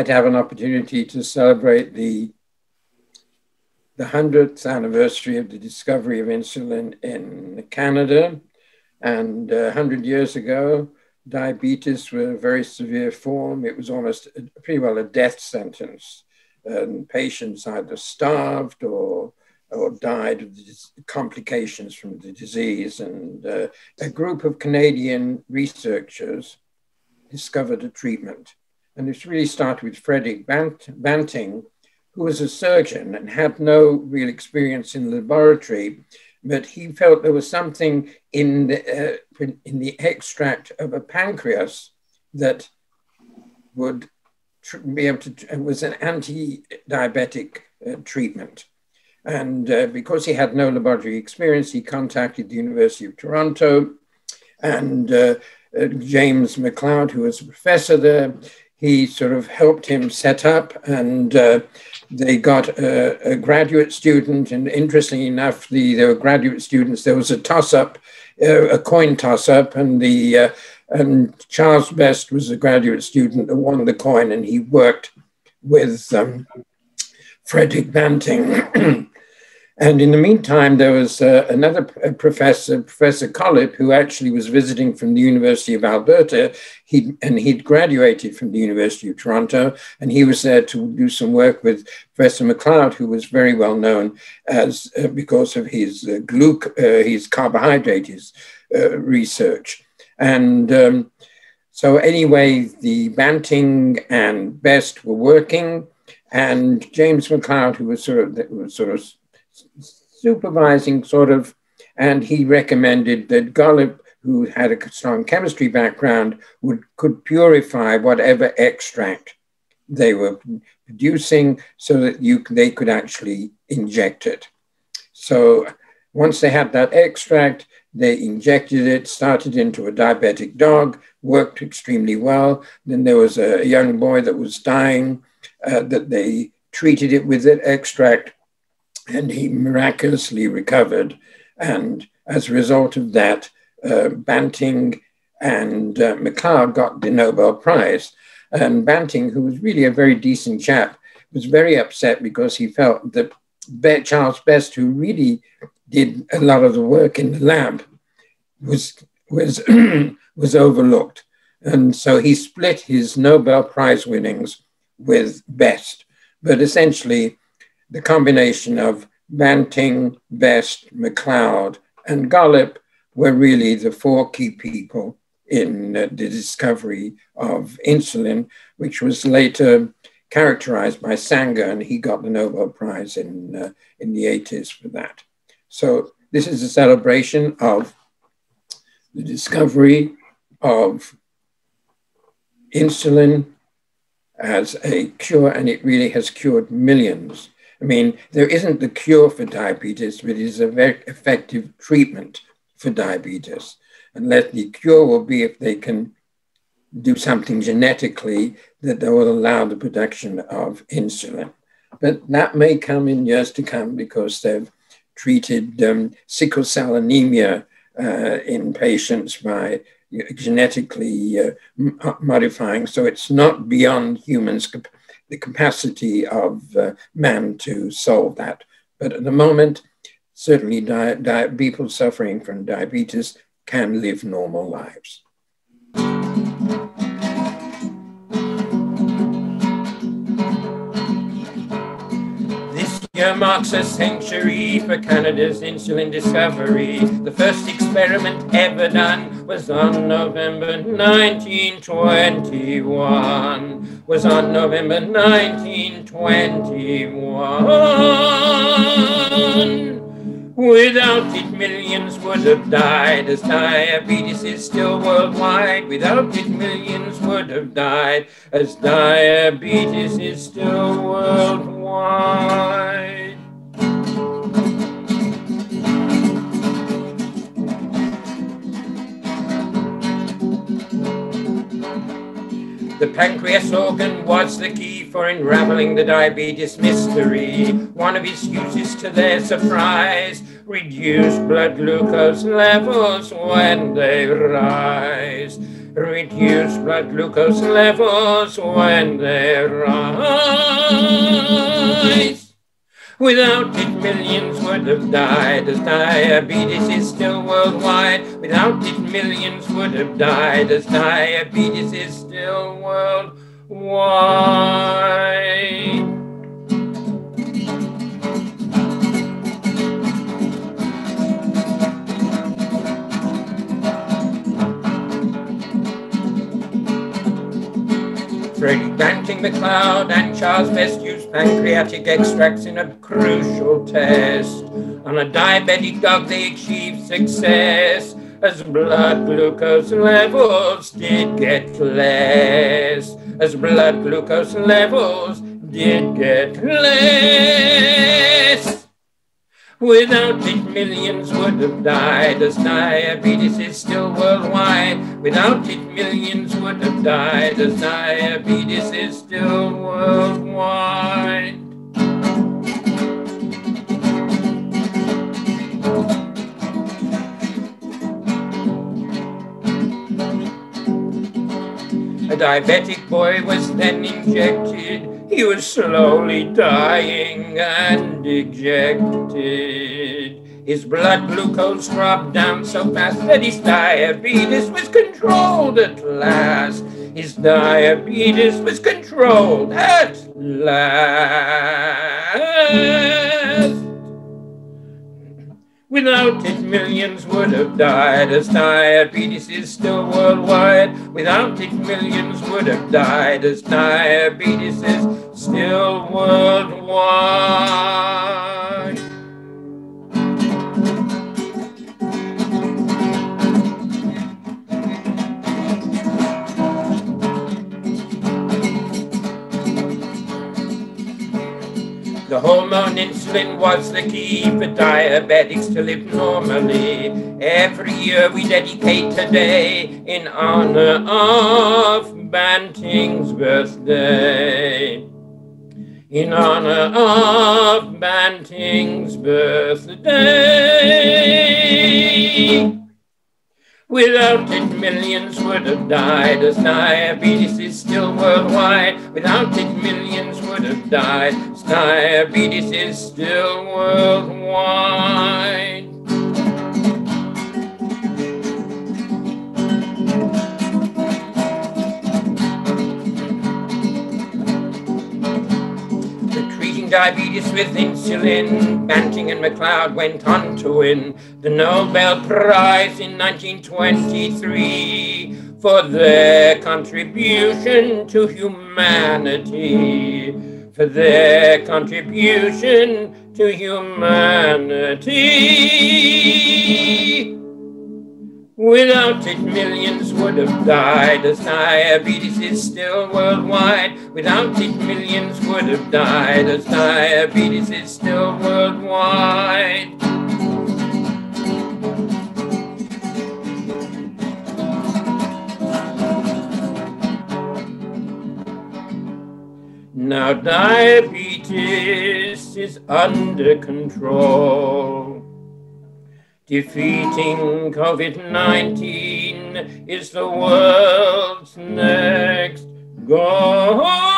to have an opportunity to celebrate the the 100th anniversary of the discovery of insulin in Canada. And uh, 100 years ago, diabetes was a very severe form. It was almost a, pretty well a death sentence. And patients either starved or, or died of complications from the disease. And uh, a group of Canadian researchers discovered a treatment. And this really started with Frederick Bant- Banting, who was a surgeon and had no real experience in the laboratory, but he felt there was something in the, uh, in the extract of a pancreas that would be able to, was an anti-diabetic uh, treatment. And uh, because he had no laboratory experience, he contacted the University of Toronto and uh, uh, James McLeod, who was a professor there. He sort of helped him set up, and uh, they got a, a, graduate student. And interestingly enough, the, there were graduate students. There was a toss-up, uh, a coin toss-up, and the uh, and Charles Best was a graduate student that won the coin, and he worked with um, Frederick Banting. And in the meantime, there was uh, another professor, Professor Collip, who actually was visiting from the University of Alberta. He, and he'd graduated from the University of Toronto, and he was there to do some work with Professor McLeod, who was very well known as uh, because of his uh, gluc, uh, his carbohydrate his, uh, research. And um, so, anyway, the Banting and Best were working, and James McLeod, who was sort of was sort of supervising sort of, and he recommended that Collip, who had a strong chemistry background, would could purify whatever extract they were producing so that you they could actually inject it. So once they had that extract, they injected it, started into a diabetic dog, worked extremely well. Then there was a young boy that was dying uh, that they treated it with that extract and he miraculously recovered. And as a result of that, uh, Banting and uh, McLeod got the Nobel Prize. And Banting, who was really a very decent chap, was very upset because he felt that Charles Best, who really did a lot of the work in the lab, was was was overlooked, and so he split his Nobel Prize winnings with Best. But essentially, the combination of Banting, Best, McLeod, and Collip were really the four key people in uh, the discovery of insulin, which was later characterized by Sanger, and he got the Nobel Prize in, uh, in the 80s for that. So this is a celebration of the discovery of insulin as a cure, and it really has cured millions I mean, there isn't the cure for diabetes, but it is a very effective treatment for diabetes. Unless the cure will be if they can do something genetically that they will allow the production of insulin. But that may come in years to come because they've treated um, sickle cell anemia uh, in patients by genetically uh, modifying. So it's not beyond humans' capacity the capacity of uh, man to solve that. But at the moment, certainly people suffering from diabetes can live normal lives. Year marks a century for Canada's insulin discovery. The first experiment ever done was on November 1921. Was on November 1921. Without it, millions would have died, as diabetes is still worldwide. Without it, millions would have died, as diabetes is still worldwide. The pancreas organ was the key for unraveling the diabetes mystery. One of its uses to their surprise, reduced blood glucose levels when they rise. reduce blood glucose levels when they rise. Without it, millions would have died, as diabetes is still worldwide. Without it, millions would have died, as diabetes is still worldwide. Freddie Banting cloud, and Charles Best used pancreatic extracts in a crucial test. On a diabetic dog, they achieved success as blood glucose levels did get less. As blood glucose levels did get less. Without it, millions would have died, as diabetes is still worldwide. Without it, millions would have died, as diabetes is still worldwide. A diabetic boy was then injected he was slowly dying and dejected. His blood glucose dropped down so fast that his diabetes was controlled at last. His diabetes was controlled at last. Without it, millions would have died, as diabetes is still worldwide. Without it, millions would have died, as diabetes is still worldwide. Insulin was the key for diabetics to live normally. Every year we dedicate a day in honor of Banting's birthday. In honor of Banting's birthday. Without it, millions would have died, as diabetes is still worldwide. Without it, millions diabetes is still worldwide. Treating diabetes with insulin. Banting and McLeod went on to win the Nobel Prize in 1923 for their contribution to humanity. For their contribution to humanity. Without it, millions would have died, as diabetes is still worldwide. Without it, millions would have died, as diabetes is still worldwide. Now diabetes is under control. Defeating COVID 19 is the world's next goal.